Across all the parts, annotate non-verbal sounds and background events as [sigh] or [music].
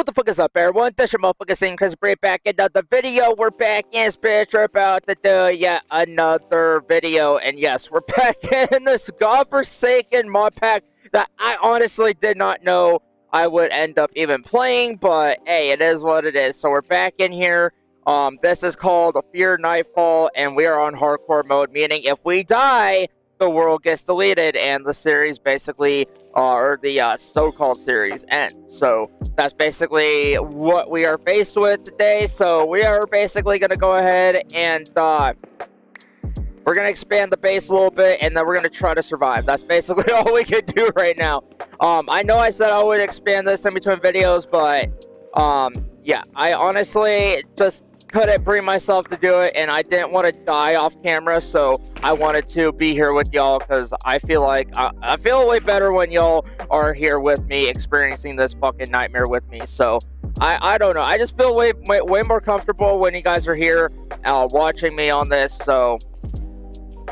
What the fuck is up, everyone? This your motherfucker saying Chris Bray back in another video. We're back in bitch. We're about to do yet another video. And yes, we're [laughs] back in this godforsaken mod pack that I honestly did not know I would end up even playing. But hey, it is what it is. So we're back in here. Um, this is called Fear Nightfall, and we are on hardcore mode, meaning if we die, the world gets deleted and the series basically, uh, or the uh, so-called series ends. So that's basically what we are faced with today. So we are basically going to go ahead and uh, we're going to expand the base a little bit and then we're going to try to survive. That's basically [laughs] all we can do right now. Um, I know I said I would expand this in between videos, but um, yeah, I honestly just couldn't bring myself to do it and I didn't want to die off camera so I wanted to be here with y'all because I feel like I, I, feel way better when y'all are here with me experiencing this fucking nightmare with me so I, I don't know I just feel way, way, way more comfortable when you guys are here uh, watching me on this so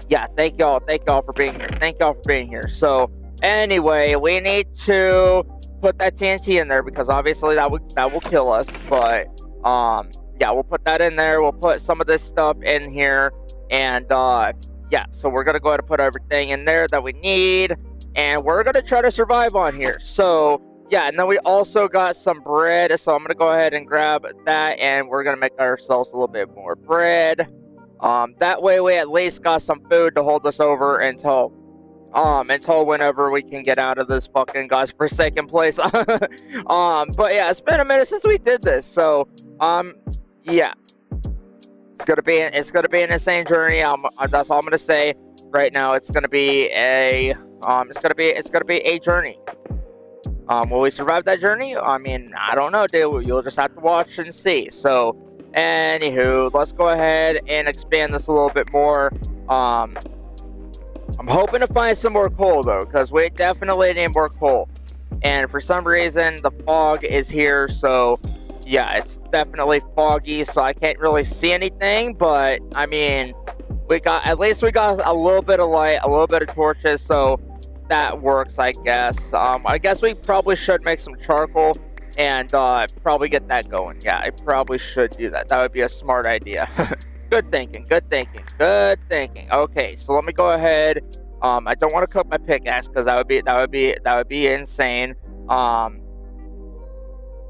yeah thank y'all thank y'all for being here thank y'all for being here so anyway we need to put that TNT in there because obviously that would that will kill us but um yeah, we'll put that in there. We'll put some of this stuff in here. And uh, yeah, so we're going to go ahead and put everything in there that we need. And we're going to try to survive on here. So yeah, and then we also got some bread. So I'm going to go ahead and grab that. And we're going to make ourselves a little bit more bread. Um, that way we at least got some food to hold us over until um until whenever we can get out of this fucking god's forsaken place [laughs] um but yeah it's been a minute since we did this so um yeah, it's gonna be it's gonna be an insane journey. Um, that's all I'm gonna say right now. It's gonna be a um, it's gonna be it's gonna be a journey. Um, will we survive that journey? I mean, I don't know, dude. You'll just have to watch and see. So, anywho, let's go ahead and expand this a little bit more. Um, I'm hoping to find some more coal though, because we definitely need more coal. And for some reason, the fog is here, so yeah, it's definitely foggy, so I can't really see anything. But I mean, we got at least we got a little bit of light, a little bit of torches, so that works, I guess. Um, I guess we probably should make some charcoal and uh, probably get that going. Yeah, I probably should do that. That would be a smart idea. [laughs] good thinking. Good thinking. Good thinking. Okay, so let me go ahead. Um, I don't want to cook my pickaxe because that would be that would be that would be insane. Um,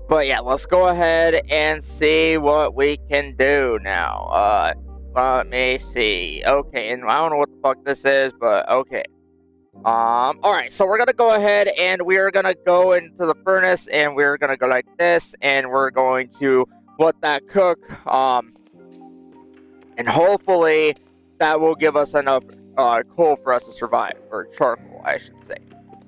but yeah, let's go ahead and see what we can do now. Uh, let me see. Okay, and I don't know what the fuck this is, but okay. Um, alright, so we're gonna go ahead and we're gonna go into the furnace and we're gonna go like this and we're going to let that cook. Um, and hopefully that will give us enough uh, coal for us to survive, or charcoal, I should say.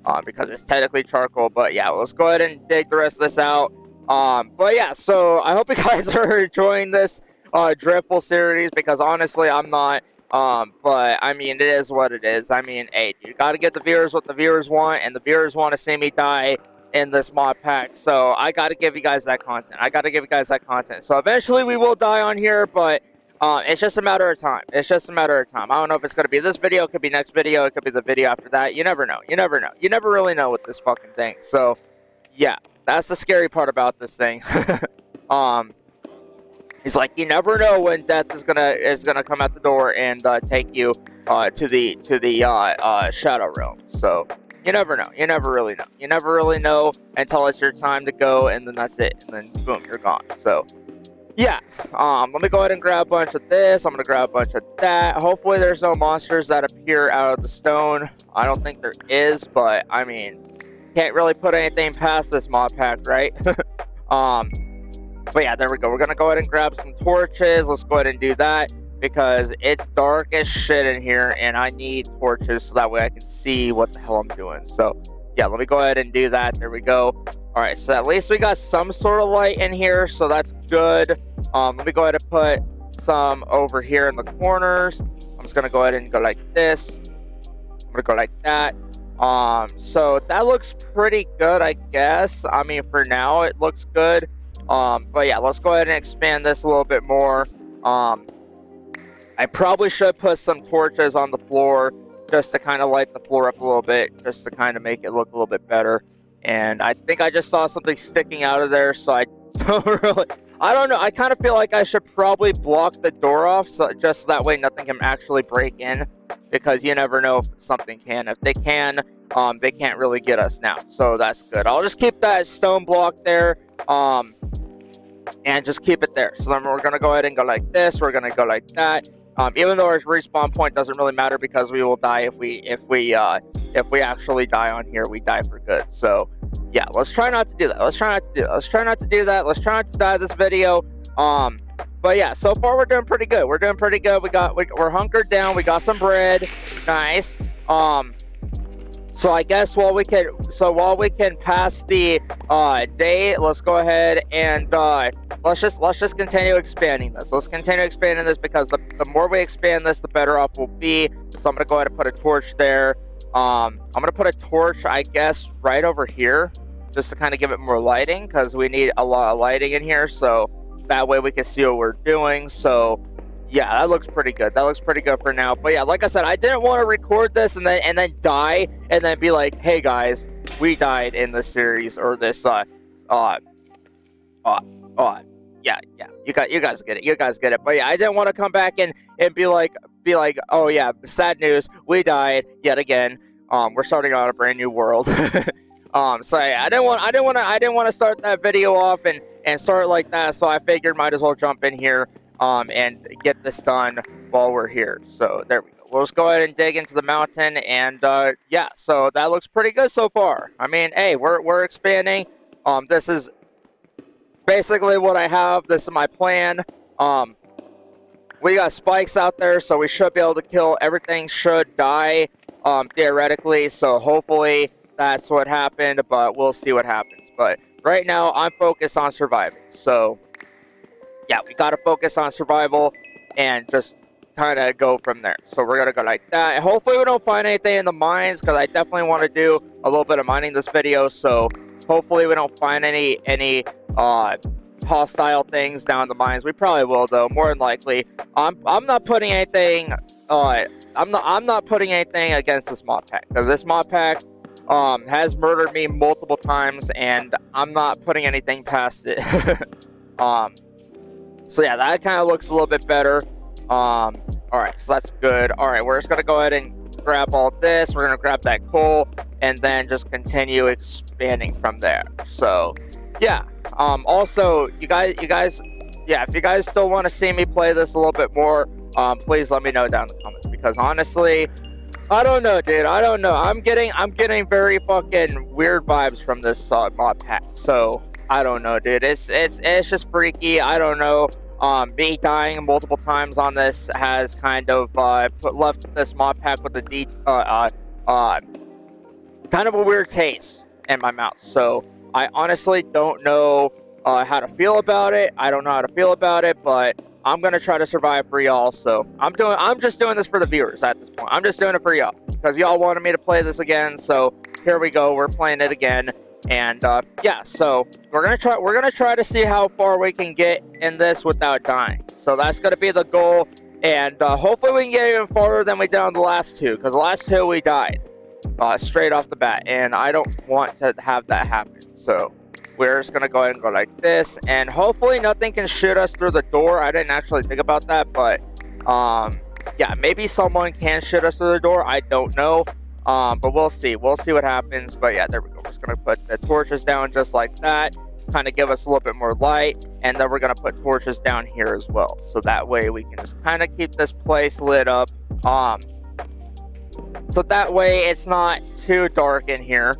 Um, because it's technically charcoal, but yeah, let's go ahead and dig the rest of this out. Um, but yeah, so I hope you [laughs] guys are enjoying this uh, series because honestly, I'm not. Um, but I mean, it is what it is. I mean, hey, you got to get the viewers what the viewers want, and the viewers want to see me die in this mod pack. So I got to give you guys that content. I got to give you guys that content. So eventually we will die on here, but uh, it's just a matter of time. It's just a matter of time. I don't know if it's going to be this video. It could be next video. It could be the video after that. You never know. You never know. You never really know with this fucking thing. So, yeah. That's the scary part about this thing. [laughs] um, he's like, you never know when death is gonna is gonna come at the door and uh, take you uh, to the to the uh, uh, shadow realm. So you never know. You never really know. You never really know until it's your time to go, and then that's it. And then boom, you're gone. So yeah. Um, let me go ahead and grab a bunch of this. I'm gonna grab a bunch of that. Hopefully, there's no monsters that appear out of the stone. I don't think there is, but I mean, can't really put anything past this mod pack, right? [laughs] um, but yeah, there we go. We're gonna go ahead and grab some torches. Let's go ahead and do that because it's dark as shit in here, and I need torches so that way I can see what the hell I'm doing. So yeah, let me go ahead and do that. There we go. All right, so at least we got some sort of light in here, so that's good. Um, let me go ahead and put some over here in the corners. I'm just gonna go ahead and go like this. I'm gonna go like that. Um, so that looks pretty good, I guess. I mean, for now, it looks good. Um, but yeah, let's go ahead and expand this a little bit more. Um, I probably should put some torches on the floor just to kind of light the floor up a little bit, just to kind of make it look a little bit better. And I think I just saw something sticking out of there, so I [laughs] don't really... I don't know. I kind of feel like I should probably block the door off so just that way nothing can actually break in because you never know if something can. If they can, um, they can't really get us now. So that's good. I'll just keep that stone block there. Um, and just keep it there. So then we're going to go ahead and go like this. We're going to go like that. Um, even though our respawn point doesn't really matter because we will die if we if we uh, if we actually die on here, we die for good. So yeah, let's try not to do that. Let's try not to do that. Let's try not to do that. Let's try not to die this video. Um, but yeah, so far we're doing pretty good. We're doing pretty good. We got we, we're hunkered down. We got some bread. Nice. Um, so I guess while we can, so while we can pass the uh, day, let's go ahead and uh, let's just let's just continue expanding this. Let's continue expanding this because the, the more we expand this, the better off we'll be. So I'm gonna go ahead and put a torch there. Um, I'm gonna put a torch, I guess, right over here, just to kind of give it more lighting because we need a lot of lighting in here. So that way we can see what we're doing. So yeah, that looks pretty good. That looks pretty good for now. But yeah, like I said, I didn't want to record this and then and then die and then be like, hey guys, we died in this series or this uh uh uh uh yeah, yeah. You got you guys get it. You guys get it. But yeah, I didn't want to come back and and be like be like, oh yeah, sad news, we died yet again. Um, we're starting on a brand new world. [laughs] um, so yeah, I didn't want I didn't want to I didn't want to start that video off and and start like that. So I figured might as well jump in here um, and get this done while we're here. So there we go. We'll just go ahead and dig into the mountain, and uh, yeah, so that looks pretty good so far. I mean, hey, we're, we're expanding. Um, this is basically what I have. This is my plan. Um, we got spikes out there, so we should be able to kill. Everything should die, um, theoretically, so hopefully that's what happened, but we'll see what happens. But right now, I'm focused on surviving, so yeah, we got to focus on survival and just kind of go from there. So we're to go like that. Hopefully we don't find anything in the mines because I definitely want to do a little bit of mining this video. So hopefully we don't find any any uh, hostile things down the mines. We probably will though, more than likely. I'm I'm not putting anything uh I'm not I'm not putting anything against this mod pack because this mod pack um has murdered me multiple times and I'm not putting anything past it. [laughs] um so yeah, that kind of looks a little bit better. Um, all right, so that's good. All right, we're just gonna go ahead and grab all this. We're gonna grab that coal and then just continue expanding from there. So yeah. Um, also, you guys, you guys, yeah, if you guys still want to see me play this a little bit more, um, please let me know down in the comments because honestly, I don't know, dude. I don't know. I'm getting, I'm getting very fucking weird vibes from this uh, mod pack. So I don't know, dude. It's it's it's just freaky. I don't know. Um, me dying multiple times on this has kind of uh, put, left this mod pack with a deep, uh, uh, uh, kind of a weird taste in my mouth. So I honestly don't know uh, how to feel about it. I don't know how to feel about it, but I'm gonna try to survive for y'all. So I'm doing. I'm just doing this for the viewers at this point. I'm just doing it for y'all because y'all wanted me to play this again. So here we go. We're playing it again. And uh, yeah, so we're gonna try. We're gonna try to see how far we can get in this without dying. So that's gonna be the goal, and uh, hopefully we can get even farther than we did on the last two. Because the last two we died uh, straight off the bat, and I don't want to have that happen. So we're just gonna go ahead and go like this, and hopefully nothing can shoot us through the door. I didn't actually think about that, but um, yeah, maybe someone can shoot us through the door. I don't know. Um, but we'll see. We'll see what happens. But yeah, there we go. We're just to put the torches down just like that. Kind of give us a little bit more light. And then we're to put torches down here as well. So that way we can just kind of keep this place lit up. Um, so that way it's not too dark in here.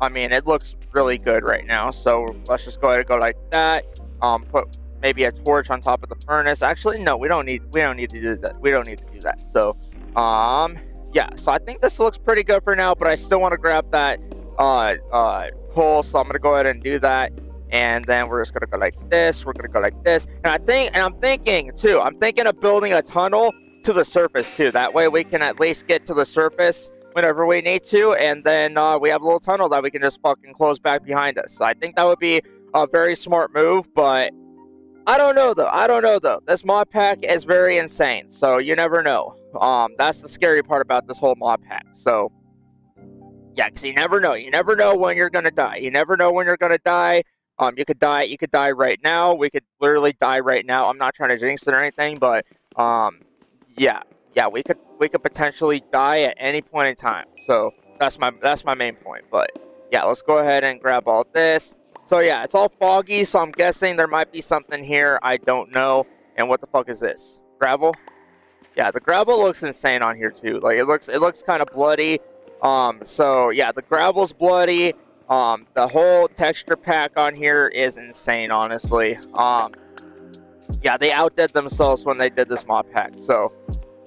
I mean, it looks really good right now. So let's just go ahead and go like that. Um, put maybe a torch on top of the furnace. Actually, no, we don't need we don't need to do that. We don't need to do that. So, um, yeah, so I think this looks pretty good for now, but I still want to grab that uh, uh, coal, so I'm to go ahead and do that. And then we're just to go like this. We're to go like this. And I think, and I'm thinking too, I'm thinking of building a tunnel to the surface too. That way we can at least get to the surface whenever we need to. And then uh, we have a little tunnel that we can just fucking close back behind us. I think that would be a very smart move, but I don't know though. I don't know though. This mod pack is very insane, so you never know. Um, that's the scary part about this whole mod pack. So, Yeah, because you never know. You never know when you're gonna die. You never know when you're gonna die. Um, you could die. You could die right now. We could literally die right now. I'm not trying to jinx it or anything, but um, yeah, yeah, we could we could potentially die at any point in time. So that's my that's my main point. But yeah, let's go ahead and grab all this. So yeah, it's all foggy. So I'm guessing there might be something here. I don't know. And what the fuck is this? Gravel? Yeah, the gravel looks insane on here too. Like it looks it looks kind of bloody. Um, so yeah, the gravel's bloody. Um, the whole texture pack on here is insane, honestly. Um, yeah, they outdid themselves when they did this mod pack. So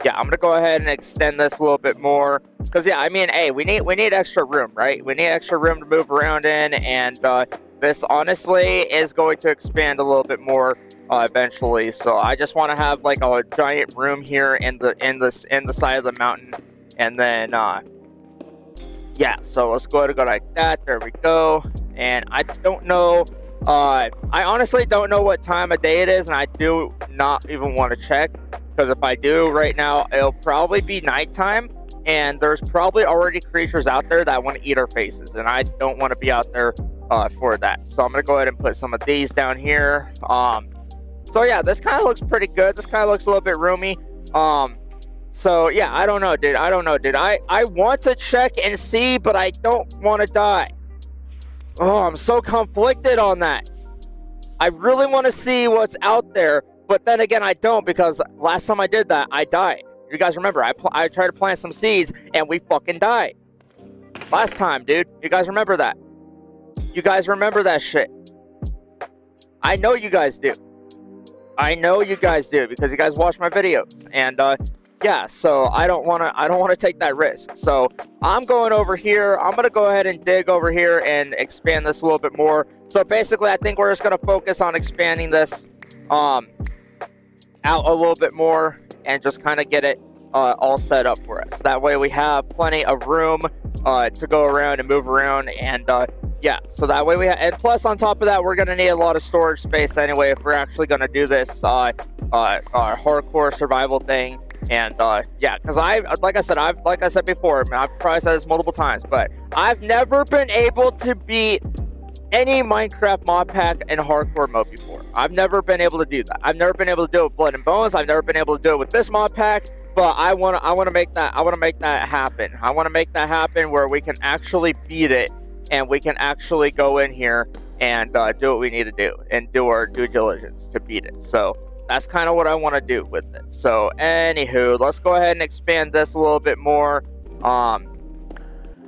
yeah, I'm gonna go ahead and extend this a little bit more. Cause yeah, I mean, hey, we need we need extra room, right? We need extra room to move around in, and uh, this honestly is going to expand a little bit more uh, eventually. So I just want to have like a giant room here in the in this in the side of the mountain, and then uh, yeah. So let's go and go like that. There we go. And I don't know. Uh, I honestly don't know what time of day it is, and I do not even want to check because if I do right now, it'll probably be nighttime, and there's probably already creatures out there that want to eat our faces, and I don't want to be out there uh, for that. So I'm gonna go ahead and put some of these down here. Um, so yeah, this kind of looks pretty good. This kind of looks a little bit roomy. Um, so yeah, I don't know, dude. I don't know, dude. I I want to check and see, but I don't want to die. Oh, I'm so conflicted on that. I really want to see what's out there, but then again, I don't because last time I did that, I died. You guys remember? I I tried to plant some seeds and we fucking died. Last time, dude. You guys remember that? You guys remember that shit? I know you guys do. I know you guys do because you guys watch my videos. And uh, yeah, so I don't want to I don't want to take that risk. So I'm going over here. I'm going to go ahead and dig over here and expand this a little bit more. So basically, I think we're just going to focus on expanding this um, out a little bit more and just kind of get it uh, all set up for us. That way we have plenty of room uh, to go around and move around and uh, yeah, so that way we have, and plus on top of that, we're gonna need a lot of storage space anyway if we're actually gonna do this uh, uh, uh hardcore survival thing. And uh, yeah, because I, like I said, I've like I said before, I've probably said this multiple times, but I've never been able to beat any Minecraft mod pack in hardcore mode before. I've never been able to do that. I've never been able to do it with Blood and Bones. I've never been able to do it with this mod pack. But I want to, I want to make that, I want to make that happen. I want to make that happen where we can actually beat it and we can actually go in here and uh, do what we need to do and do our due diligence to beat it. So that's kind of what I want to do with it. So anywho, let's go ahead and expand this a little bit more. Um,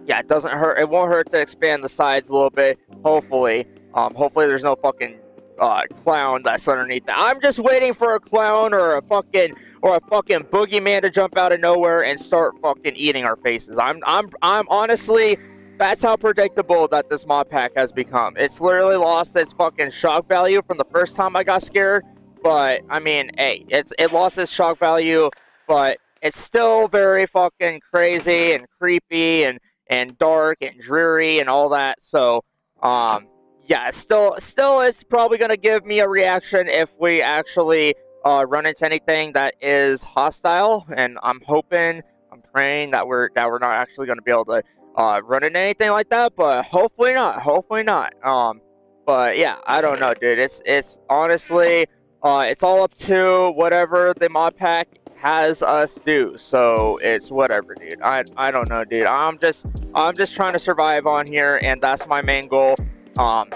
yeah, it doesn't hurt. It won't hurt to expand the sides a little bit. Hopefully, um, hopefully there's no fucking uh, clown that's underneath that. I'm just waiting for a clown or a fucking or a fucking boogeyman to jump out of nowhere and start fucking eating our faces. I'm I'm I'm honestly that's how predictable that this mod pack has become. It's literally lost its fucking shock value from the first time I got scared. But I mean, hey, it's it lost its shock value, but it's still very fucking crazy and creepy and and dark and dreary and all that. So, um, yeah, still still it's probably gonna give me a reaction if we actually uh, run into anything that is hostile, and I'm hoping, I'm praying that we're that we're not actually gonna be able to uh, into anything like that, but hopefully not. Hopefully not. Um, but yeah, I don't know, dude. It's it's honestly, uh, it's all up to whatever the mod pack has us do. So it's whatever, dude. I I don't know, dude. I'm just I'm just trying to survive on here, and that's my main goal. Um,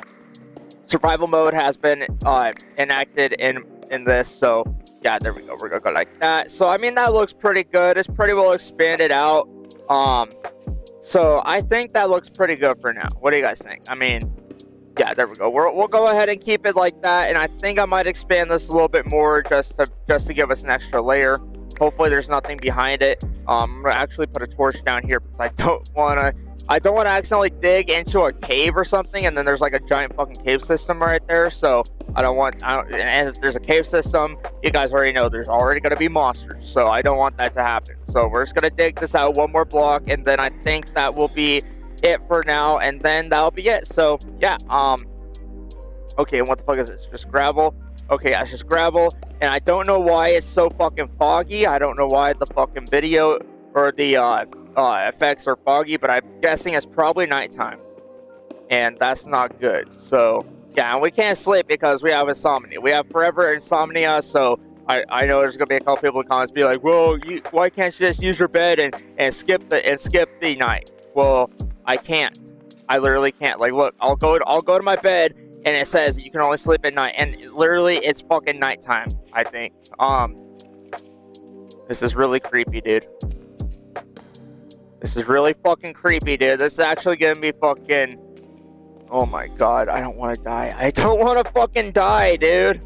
survival mode has been uh, enacted in in this, so yeah, there we go. We're gonna go like that. So I mean, that looks pretty good. It's pretty well expanded out. Um, so I think that looks pretty good for now. What do you guys think? I mean, yeah, there we go. we will go ahead and keep it like that, and I think I might expand this a little bit more just to just to give us an extra layer. Hopefully, there's nothing behind it. Um, I'm gonna actually put a torch down here because I don't want to I don't want to accidentally dig into a cave or something, and then there's like a giant fucking cave system right there. So I don't want. I don't, and if there's a cave system, you guys already know there's already to be monsters. So I don't want that to happen. So we're just gonna dig this out one more block, and then I think that will be it for now, and then that'll be it. So yeah. Um. Okay, what the fuck is this? Just gravel. Okay, that's just gravel, and I don't know why it's so fucking foggy. I don't know why the fucking video or the uh uh, effects are foggy, but I'm guessing it's probably nighttime. And that's not good. So, yeah, and we can't sleep because we have insomnia. We have forever insomnia, so I, I know there's gonna be a couple people in the comments be like, well, you, why can't you just use your bed and, and skip the and skip the night? Well, I can't. I literally can't. Like, look, I'll go to, I'll go to my bed and it says you can only sleep at night, and literally it's fucking nighttime. I think. Um, this is really creepy, dude. This is really fucking creepy, dude. This is actually gonna be fucking. Oh my god, I don't want to die. I don't want to fucking die, dude.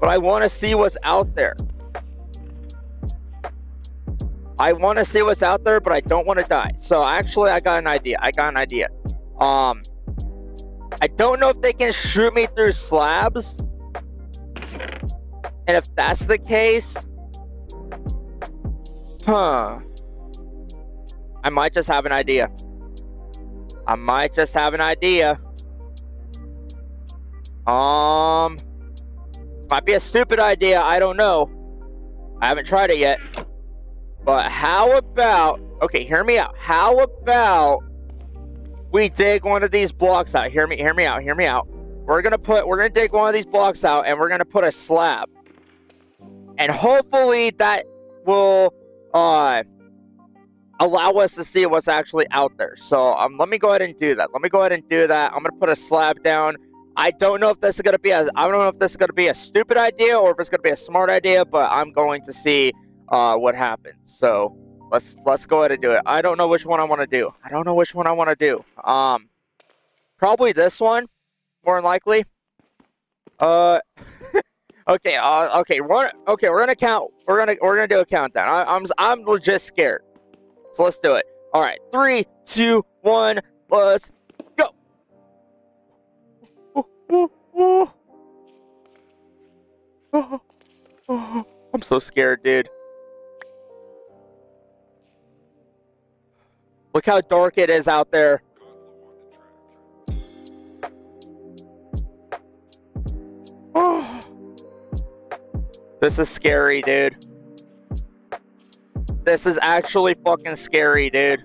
But I want to see what's out there. I want to see what's out there, but I don't want to die. So actually, I got an idea. I got an idea. Um, I don't know if they can shoot me through slabs. And if that's the case, huh? I might just have an idea. I might just have an idea. Um, might be a stupid idea. I don't know. I haven't tried it yet. But how about, okay, hear me out. How about we dig one of these blocks out? Hear me, hear me out, hear me out. We're gonna put, we're gonna dig one of these blocks out and we're gonna put a slab. And hopefully that will, uh, allow us to see what's actually out there. So um, let me go ahead and do that. Let me go ahead and do that. I'm gonna put a slab down. I don't know if this is gonna be a I don't know if this is gonna be a stupid idea or if it's gonna be a smart idea, but I'm going to see uh, what happens. So let's let's go ahead and do it. I don't know which one I want to do. I don't know which one I want to do. Um, probably this one, more than likely. Uh, [laughs] okay. Uh, okay. We're okay. We're gonna count. We're gonna we're gonna do a countdown. I, I'm I'm legit scared. So let's do it. All right. Three, two, one. Let's go. [laughs] I'm so scared, dude. Look how dark it is out there. Oh, [sighs] this is scary, dude. This is actually fucking scary, dude.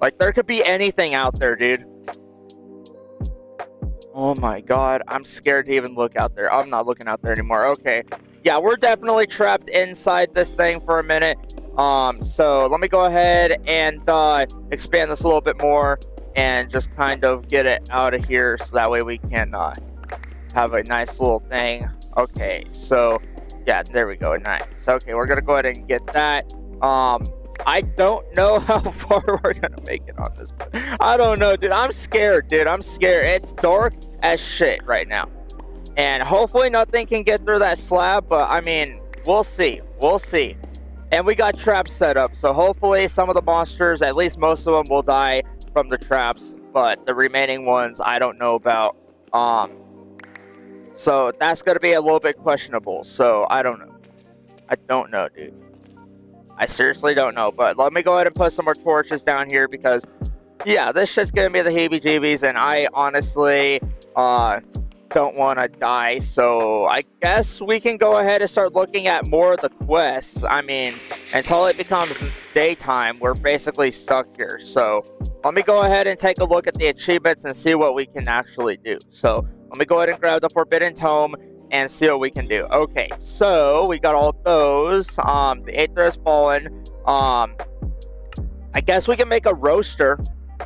Like, there could be anything out there, dude. Oh my god, I'm scared to even look out there. I'm not looking out there anymore. Okay. Yeah, we're definitely trapped inside this thing for a minute. Um, so let me go ahead and uh, expand this a little bit more and just kind of get it out of here so that way we can uh, have a nice little thing. Okay, so yeah, there we go. Nice. Okay, we're gonna go ahead and get that. Um, I don't know [laughs] how far we're gonna make it on this. But I don't know, dude. I'm scared, dude. I'm scared. It's dark as shit right now, and hopefully nothing can get through that slab. But I mean, we'll see. We'll see. And we got traps set up, so hopefully some of the monsters, at least most of them, will die from the traps. But the remaining ones, I don't know about. Um, so that's going to be a little bit questionable. So I don't know. I don't know, dude. I seriously don't know. But let me go ahead and put some more torches down here because, yeah, this shit's going to be the heebie-jeebies. And I honestly uh, don't want to die. So I guess we can go ahead and start looking at more of the quests. I mean, until it becomes daytime, we're basically stuck here. So let me go ahead and take a look at the achievements and see what we can actually do. So let me go ahead and grab the Forbidden Tome and see what we can do. Okay, so we got all those. Um, the Aether has fallen. Um, I guess we can make a roaster.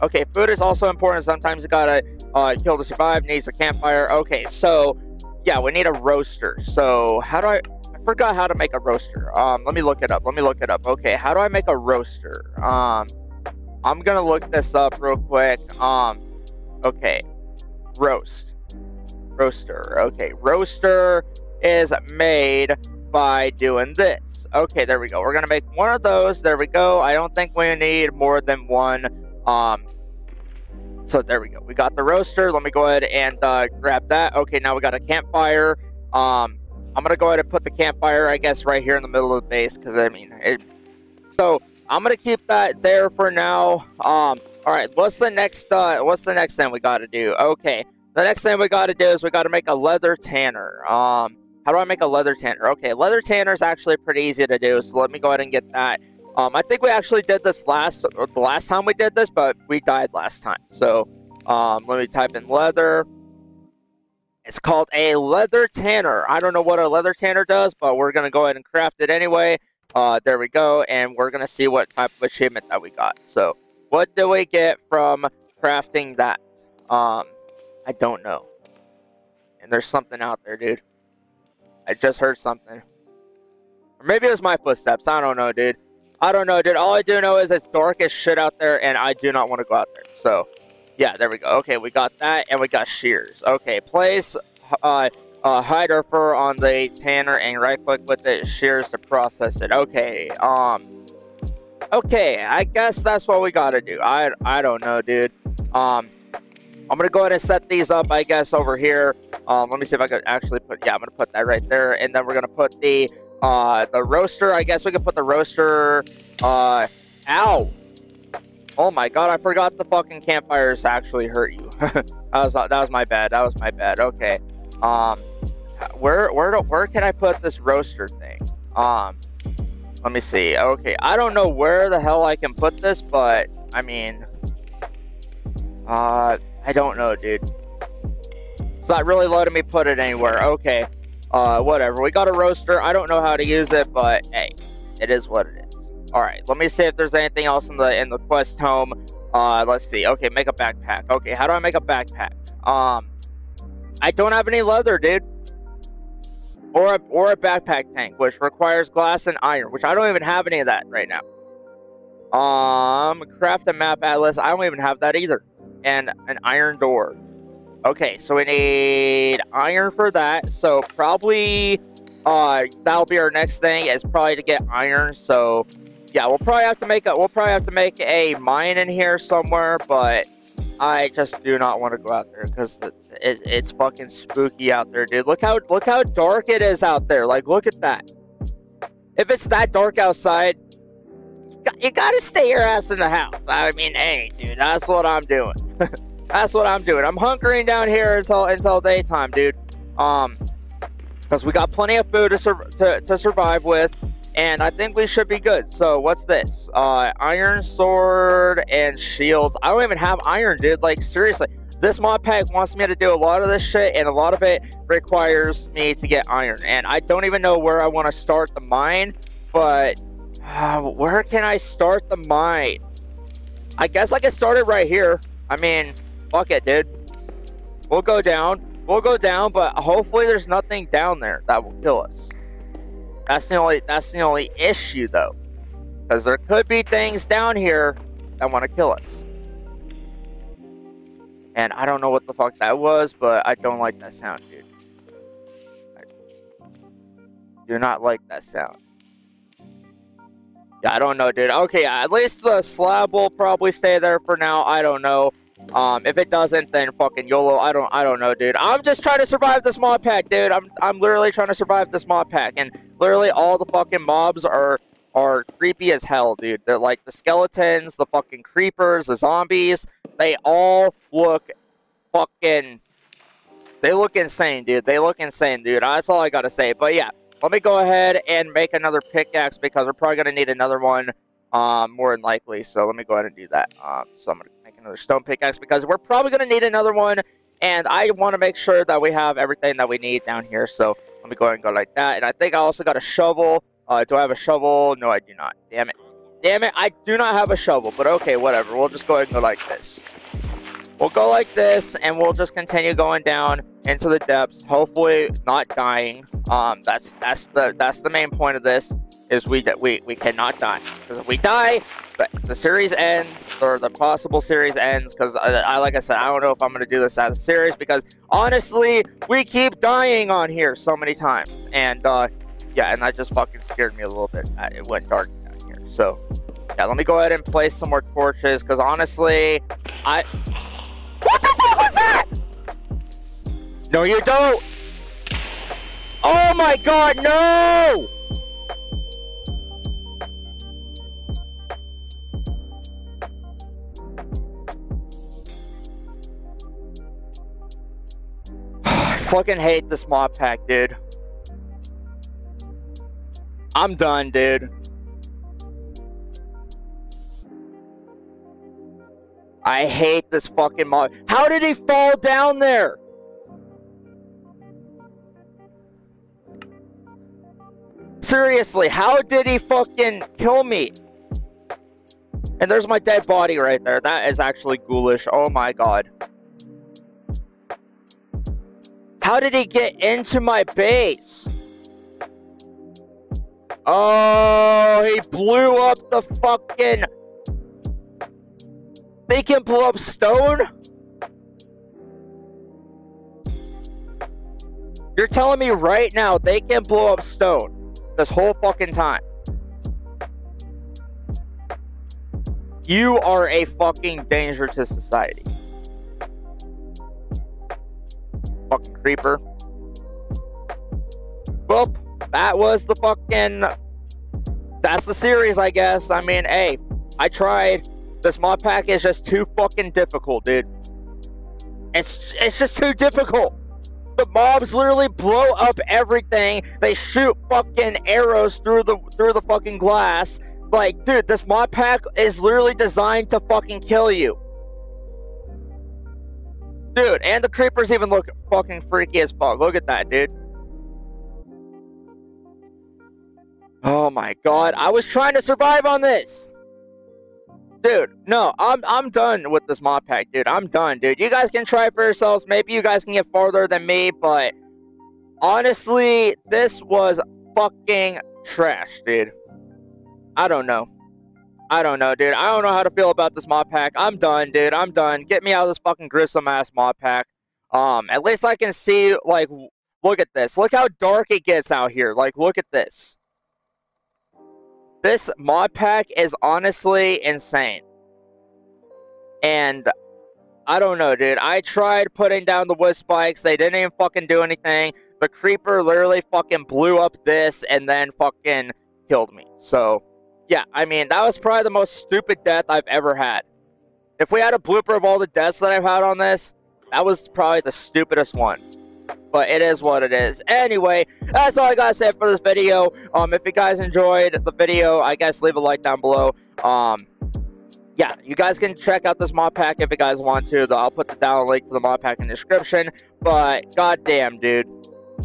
Okay, food is also important. Sometimes you gotta uh, kill to survive. Needs a campfire. Okay, so yeah, we need a roaster. So how do I? I forgot how to make a roaster. Um, let me look it up. Let me look it up. Okay, how do I make a roaster? Um, I'm gonna look this up real quick. Um, okay, roast roaster. Okay, roaster is made by doing this. Okay, there we go. We're gonna make one of those. There we go. I don't think we need more than one. Um, so there we go. We got the roaster. Let me go ahead and uh, grab that. Okay, now we got a campfire. Um, I'm gonna go ahead and put the campfire, I guess, right here in the middle of the base because I mean, it. So I'm gonna keep that there for now. Um, all right. What's the next? Uh, what's the next thing we got to do? Okay. The next thing we got to do is we got to make a leather tanner. Um, how do I make a leather tanner? Okay, leather tanner is actually pretty easy to do, so let me go ahead and get that. Um, I think we actually did this last the last time we did this, but we died last time. So um, let me type in leather. It's called a leather tanner. I don't know what a leather tanner does, but we're gonna go ahead and craft it anyway. Uh, there we go, and we're gonna see what type of achievement that we got. So, what do we get from crafting that? Um, I don't know. And there's something out there, dude. I just heard something. Or maybe it was my footsteps. I don't know, dude. I don't know, dude. All I do know is it's dark as shit out there, and I do not want to go out there. So, yeah, there we go. Okay, we got that, and we got shears. Okay, place uh, uh, hide fur on the tanner and right-click with the shears to process it. Okay, um, okay, I guess that's what we gotta do. I, I don't know, dude. Um, I'm gonna go ahead and set these up, I guess, over here. Um, let me see if I can actually put, yeah, I'm gonna put that right there, and then we're gonna put the, uh, the roaster. I guess we can put the roaster, uh, ow. Oh my god, I forgot the fucking campfires actually hurt you. [laughs] that was that was my bad. That was my bad. Okay. Um where where do, where can I put this roaster thing? Um let me see. Okay, I don't know where the hell I can put this, but I mean uh I don't know, dude. It's not really letting me put it anywhere. Okay. Uh whatever. We got a roaster. I don't know how to use it, but hey, it is what it is. All right, let me see if there's anything else in the in the quest tome. Uh, let's see. Okay, make a backpack. Okay, how do I make a backpack? Um, I don't have any leather, dude. Or a, or a backpack tank, which requires glass and iron, which I don't even have any of that right now. Um, craft a map atlas. I don't even have that either. And an iron door. Okay, so we need iron for that. So probably, uh, that'll be our next thing. Is probably to get iron. So yeah, we'll probably have to make a we'll probably have to make a mine in here somewhere, but I just do not want to go out there because it, it's fucking spooky out there, dude. Look how look how dark it is out there. Like, look at that. If it's that dark outside, you gotta stay your ass in the house. I mean, hey, dude, that's what I'm doing. [laughs] that's what I'm doing. I'm hunkering down here until until daytime, dude. Um, because we got plenty of food to, sur- to to survive with and I think we should be good. So what's this? Uh, iron sword and shields. I don't even have iron, dude. Like seriously, this mod pack wants me to do a lot of this shit, and a lot of it requires me to get iron. And I don't even know where I want to start the mine, but uh, where can I start the mine? I guess I can start it right here. I mean, fuck it, dude. We'll go down. We'll go down, but hopefully there's nothing down there that will kill us. That's the only that's the only issue though. Because there could be things down here that want to kill us. And I don't know what the fuck that was, but I don't like that sound, dude. I do not like that sound. Yeah, I don't know, dude. Okay, at least the slab will probably stay there for now. I don't know. Um, if it doesn't, then fucking YOLO. I don't, I don't know, dude. I'm just trying to survive this mod pack, dude. I'm, I'm literally trying to survive this mod pack, and literally all the fucking mobs are, are creepy as hell, dude. They're like the skeletons, the fucking creepers, the zombies. They all look fucking. They look insane, dude. They look insane, dude. That's all I gotta say. But yeah, let me go ahead and make another pickaxe because we're probably gonna need another one, um, more than likely. So let me go ahead and do that. Um, so I'm gonna another stone pickaxe because we're probably going to need another one. And I want to make sure that we have everything that we need down here. So let me go ahead and go like that. And I think I also got a shovel. Uh, do I have a shovel? No, I do not. Damn it. Damn it, I do not have a shovel. But okay, whatever. We'll just go ahead and go like this. We'll go like this, and we'll just continue going down into the depths. Hopefully, not dying. Um, that's that's the that's the main point of this is we that we we cannot die because if we die, the, series ends or the possible series ends because I, I, like I said I don't know if I'm gonna do this as a series because honestly we keep dying on here so many times. And uh, yeah and that just fucking scared me a little bit. It went dark down here. So yeah let me go ahead and place some more torches because honestly I [sighs] what the fuck was that? No you don't. Oh my god no Fucking hate this mob pack, dude. I'm done, dude. I hate this fucking mob. How did he fall down there? Seriously, how did he fucking kill me? And there's my dead body right there. That is actually ghoulish. Oh my god. How did he get into my base? Oh, he blew up the fucking... They can blow up stone? You're telling me right now they can blow up stone this whole fucking time. You are a fucking danger to society. Fucking creeper. Well, that was the fucking. That's the series, I guess. I mean, hey, I tried. This mod pack is just too fucking difficult, dude. It's it's just too difficult. The mobs literally blow up everything. They shoot fucking arrows through the through the fucking glass. Like, dude, this mod pack is literally designed to fucking kill you. Dude, and the creepers even look fucking freaky as fuck. Look at that, dude. Oh my god, I was trying to survive on this. Dude, no, I'm I'm done with this mod pack, dude. I'm done, dude. You guys can try for yourselves. Maybe you guys can get farther than me, but honestly, this was fucking trash, dude. I don't know. I don't know, dude. I don't know how to feel about this mod pack. I'm done, dude. I'm done. Get me out of this fucking gruesome ass mod pack. Um, at least I can see, like, look at this. Look how dark it gets out here. Like, look at this. This mod pack is honestly insane. And I don't know, dude. I tried putting down the wood spikes. They didn't even fucking do anything. The creeper literally fucking blew up this and then fucking killed me. So, yeah, I mean, that was probably the most stupid death I've ever had. If we had a blooper of all the deaths that I've had on this, that was probably the stupidest one but it is what it is. Anyway, that's all I gotta say for this video. Um, if you guys enjoyed the video, I guess leave a like down below. Um, yeah, you guys can check out this mod pack if you guys want to. I'll put the down link to the mod pack in the description. But goddamn, dude,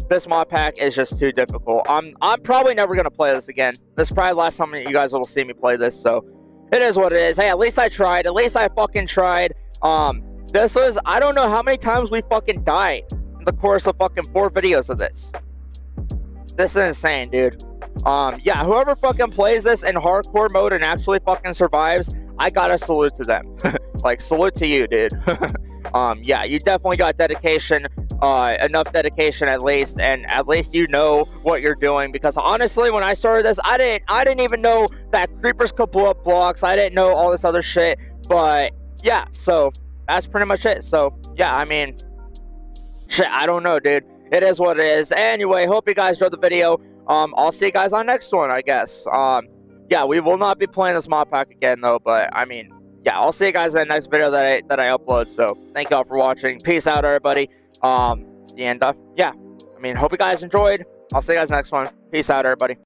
this mod pack is just too difficult. I'm I'm probably never gonna play this again. This is probably the last time you guys will see me play this. So it is what it is. Hey, at least I tried. At least I fucking tried. Um, this was I don't know how many times we fucking died in the course of fucking four videos of this. This is insane, dude. Um, yeah, whoever fucking plays this in hardcore mode and actually fucking survives, I gotta salute to them. [laughs] like, salute to you, dude. [laughs] um, yeah, you definitely got dedication, uh, enough dedication at least, and at least you know what you're doing. Because honestly, when I started this, I didn't, I didn't even know that creepers could blow up blocks. I didn't know all this other shit. But yeah, so that's pretty much it. So yeah, I mean, Shit, I don't know, dude. It is what it is. Anyway, hope you guys enjoyed the video. Um, I'll see you guys on next one, I guess. Um, yeah, we will not be playing this mod pack again, though. But I mean, yeah, I'll see you guys in the next video that I that I upload. So thank you all for watching. Peace out, everybody. Um, and uh, yeah, I mean, hope you guys enjoyed. I'll see you guys next one. Peace out, everybody.